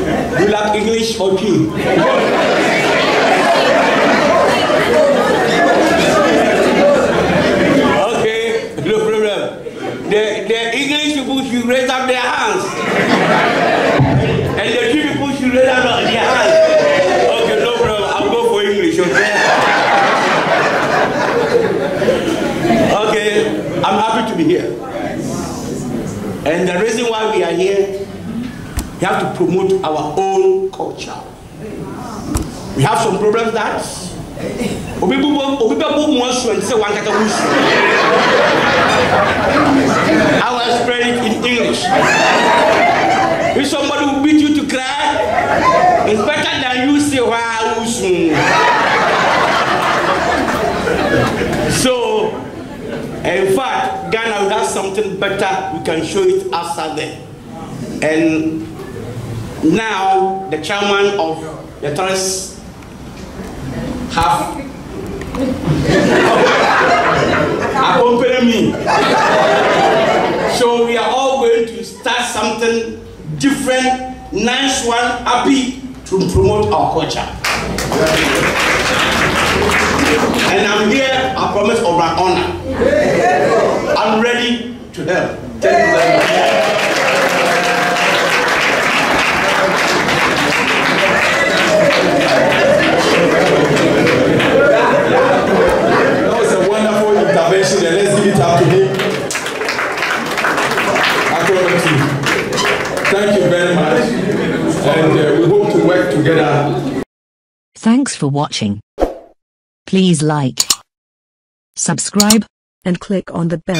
you. Lack English or P? okay, no problem. The, the English people should raise up their hands. and the people should raise up their hands. Okay, no problem. I'll go for English, okay? okay, I'm happy to be here. And the reason why we are here, we have to promote our own culture. We have some problems that obi bɛ bu mu asuo nti sɛ wankata mu suo. I will spread it in English. If somebody will beat you to cry, it's better than you say wow usu. So, in fact, Ghana have something better. We can show it outside there. And now the chairman of the tourist have accompanied me. So we are all going to start something different, nice one, happy to promote our culture. And I'm here, I promise of my honor. I'm ready to help. Thank you very much. And uh, we hope to work together. Thanks for watching. Please like, subscribe, and click on the bell